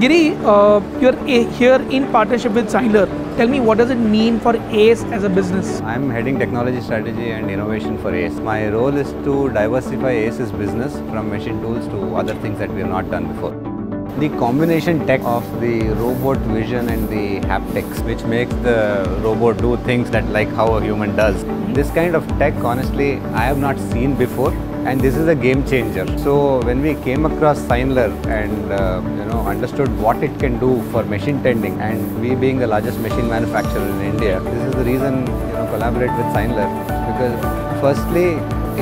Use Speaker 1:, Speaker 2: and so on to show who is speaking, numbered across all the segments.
Speaker 1: Giri, uh, you're here in partnership with CynLr. Tell me, what does it mean for ACE as a business?
Speaker 2: I'm heading technology strategy and innovation for ACE. My role is to diversify ACE's business from machine tools to other things that we have not done before. The combination tech of the robot vision and the haptics, which makes the robot do things that like how a human does. This kind of tech, honestly, I have not seen before, and this is a game changer. So when we came across CynLr and uh, you know understood what it can do for machine tending, and we being the largest machine manufacturer in India, this is the reason you know collaborate with CynLr because firstly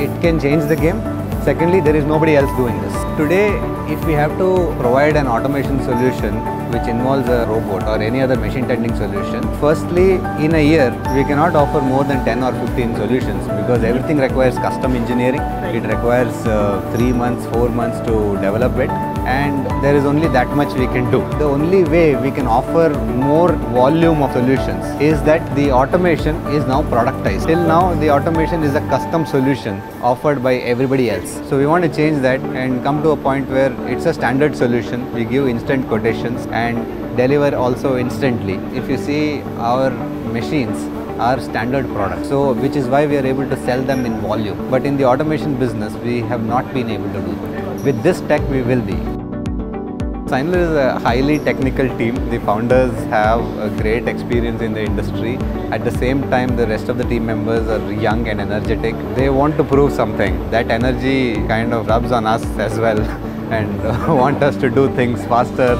Speaker 2: it can change the game Secondly, there is nobody else doing this. Today, if we have to provide an automation solution which involves a robot or any other machine tending solution, firstly, in a year, we cannot offer more than 10 or 15 solutions because everything requires custom engineering. It requires uh, 3 months, 4 months to develop it and there is only that much we can do. The only way we can offer more volume of solutions is that the automation is now productized. Till now, the automation is a custom solution offered by everybody else. So we want to change that and come to a point where it's a standard solution. We give instant quotations and deliver also instantly. If you see our machines are standard products. So which is why we are able to sell them in volume. But in the automation business, we have not been able to do that. With this tech, we will be. CynLr is a highly technical team. The founders have a great experience in the industry. At the same time, the rest of the team members are young and energetic. They want to prove something. That energy kind of rubs on us as well and want us to do things faster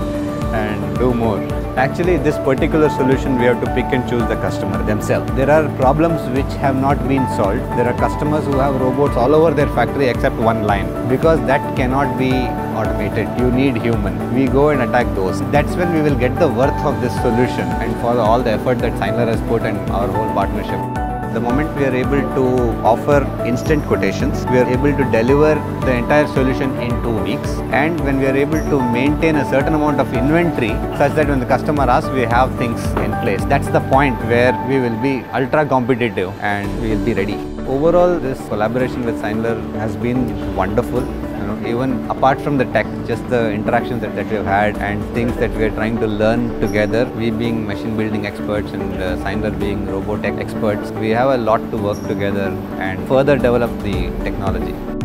Speaker 2: and do more. Actually, this particular solution we have to pick and choose the customer themselves. There are problems which have not been solved. There are customers who have robots all over their factory except one line because that cannot be automated. You need human. We go and attack those. That's when we will get the worth of this solution and for all the effort that CynLr has put and our whole partnership. The moment we are able to offer instant quotations, we are able to deliver the entire solution in two weeks. And when we are able to maintain a certain amount of inventory such that when the customer asks, we have things in place. That's the point where we will be ultra competitive and we will be ready. Overall, this collaboration with CynLr has been wonderful. You know, even apart from the tech, just the interactions that, that we have had and things that we are trying to learn together, we being machine building experts and uh, CynLr being robotech experts, we have a lot to work together and further develop the technology.